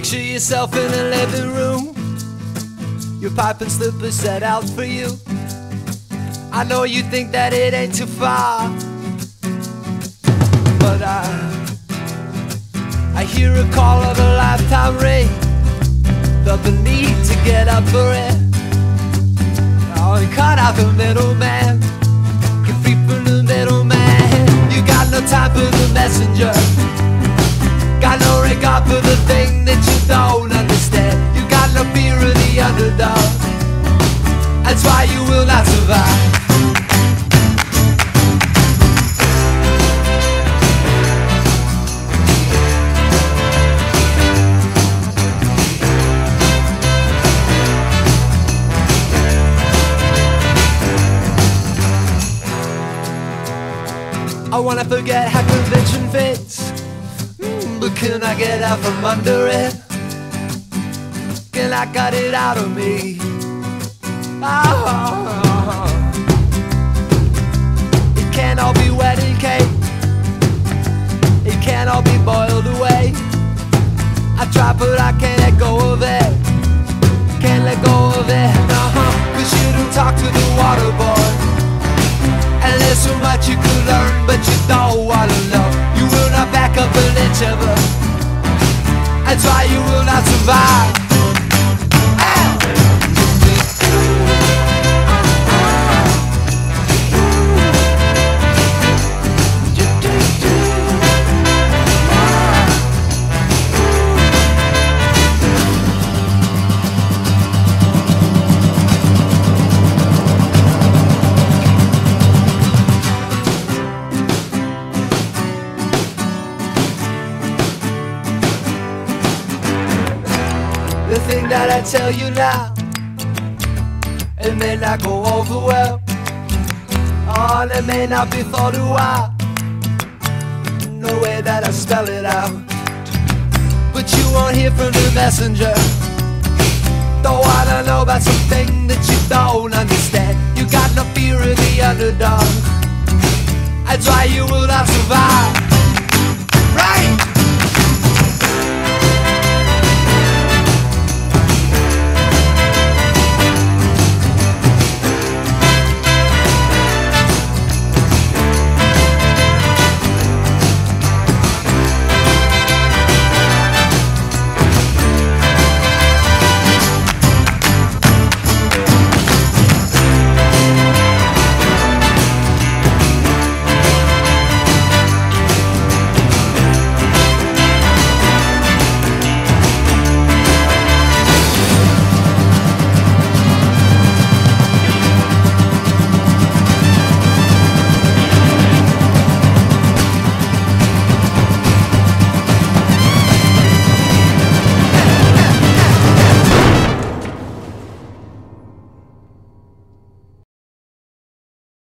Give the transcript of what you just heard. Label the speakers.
Speaker 1: Picture yourself in a living room. Your pipe and slippers set out for you. I know you think that it ain't too far. But I I hear a call of a lifetime ring. The need to get up for it. Oh, and cut out the middleman. Get free from the middleman. You got no time for the messenger. That's why you will not survive. I wanna forget how convention fits. Mm, but can I get out from under it? Can I cut it out of me? All be cake. It be boiled away. I try, but I can't let go of it. Can't let go of it. Uh-huh. That I tell you now, it may not go over well. Oh, and it may not be thought a while. No way that I spell it out. But you won't hear from the messenger. Don't wanna know about something that you don't understand. You got no fear of the underdog. That's why you will.